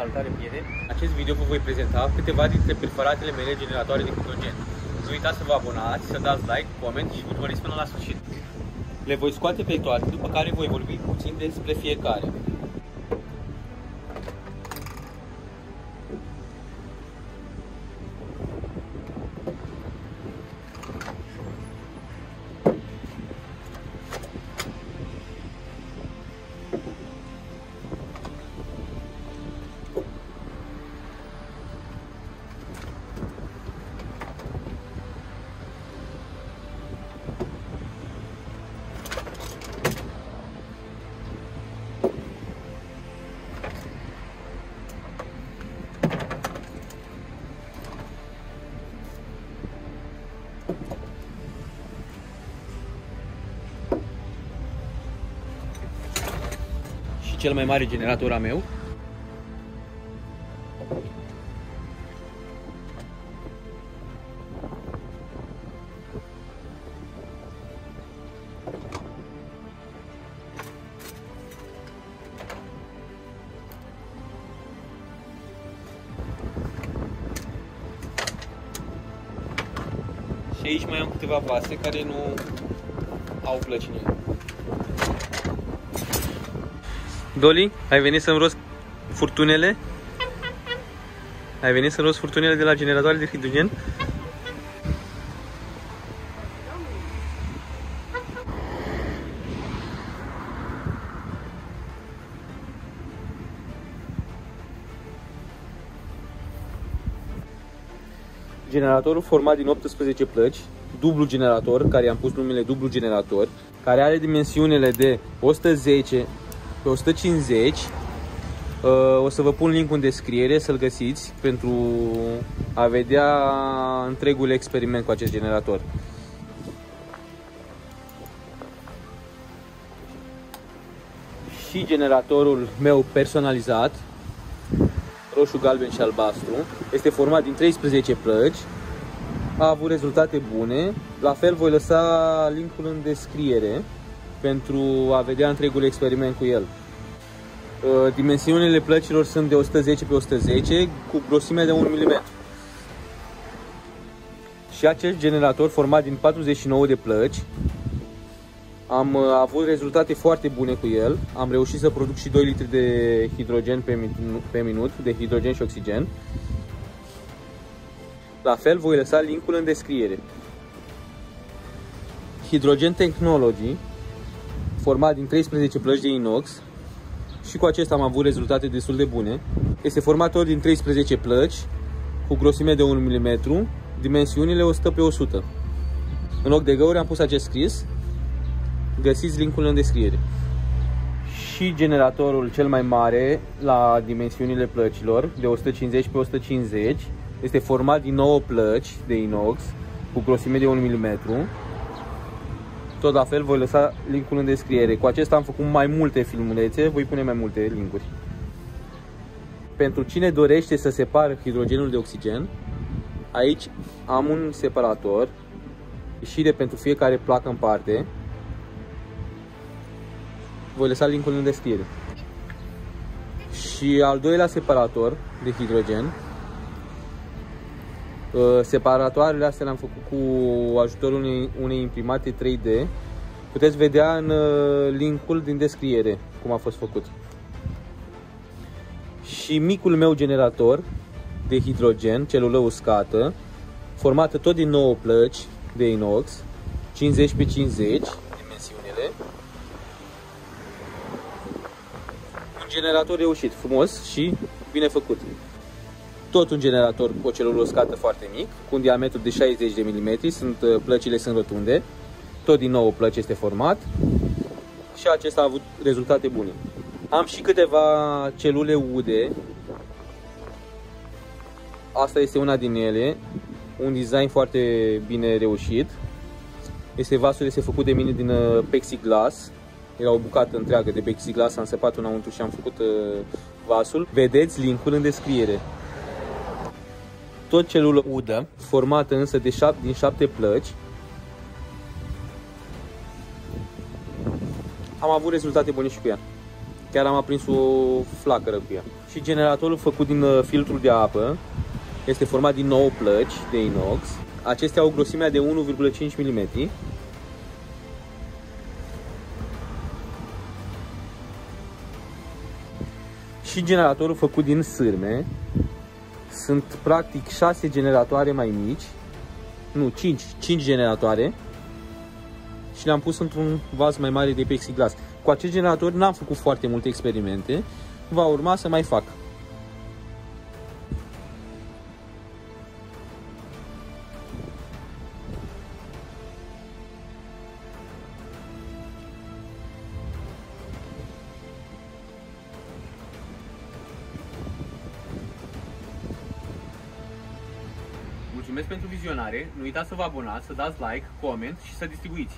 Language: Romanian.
salutare prieteni! În acest video vă voi prezenta câteva dintre preferatele mele generatoare de hidrogen. Nu uitați să vă abonați, să dați like, coment și urmăriți până la sfârșit. Le voi scoate pe toate, după care voi vorbi puțin despre fiecare. Cel mai mare generator a meu. Și aici mai am câteva vase care nu au plăcine. Doli, ai venit să-mi rost furtunele? Ai venit să rost furtunele de la generatoare de hidrogen? Generatorul format din 18 plăci, dublu generator, care i-am pus numele dublu generator, care are dimensiunile de 110 pe 150. Uh, o să vă pun link în descriere să-l găsiți pentru a vedea întregul experiment cu acest generator. Și generatorul meu personalizat, roșu, galben și albastru, este format din 13 plăci, a avut rezultate bune. La fel voi lăsa linkul în descriere pentru a vedea întregul experiment cu el. Uh, dimensiunile plăcilor sunt de 110 pe 110 cu grosimea de 1 mm. Și acest generator format din 49 de plăci am uh, avut rezultate foarte bune cu el. Am reușit să produc și 2 litri de hidrogen pe, pe minut, de hidrogen și oxigen. La fel voi lăsa linkul în descriere. Hydrogen Technology format din 13 plăci de inox și cu acesta am avut rezultate destul de bune. Este format tot din 13 plăci cu grosime de 1 mm, dimensiunile 100 pe 100. În loc de găuri am pus acest scris, găsiți linkul în descriere. Și generatorul cel mai mare la dimensiunile plăcilor de 150 pe 150 este format din 9 plăci de inox cu grosime de 1 mm tot la fel voi lăsa linkul în descriere. Cu acesta am făcut mai multe filmulețe, voi pune mai multe linkuri. Pentru cine dorește să separă hidrogenul de oxigen, aici am un separator ieșire pentru fiecare placă în parte. Voi lăsa linkul în descriere. Și al doilea separator de hidrogen Uh, separatoarele astea le-am făcut cu ajutorul unei, unei imprimate 3D. Puteți vedea în uh, linkul din descriere cum a fost făcut. Și micul meu generator de hidrogen, celulă uscată, formată tot din 9 plăci de inox, 50 pe 50 dimensiunile. Un generator reușit, frumos și bine făcut tot un generator cu o celulă uscată foarte mic, cu un diametru de 60 de mm, sunt, uh, plăcile sunt rotunde, tot din nou plăci este format și acesta a avut rezultate bune. Am și câteva celule ude, asta este una din ele, un design foarte bine reușit. Este vasul este făcut de mine din uh, plexiglas, era o bucată întreagă de plexiglas, am săpat înăuntru și am făcut uh, vasul. Vedeți linkul în descriere tot celulă udă, formată însă de șap- din șapte plăci. Am avut rezultate bune și cu ea. Chiar am aprins o flacără cu ea. Și generatorul făcut din uh, filtrul de apă este format din 9 plăci de inox. Acestea au grosimea de 1,5 mm. Și generatorul făcut din sârme. Sunt practic 6 generatoare mai mici. Nu, 5, 5 generatoare. Și le-am pus într-un vas mai mare de plexiglas. Cu acest generator n-am făcut foarte multe experimente. Va urma să mai fac. Mulțumesc pentru vizionare, nu uitați să vă abonați, să dați like, coment și să distribuiți.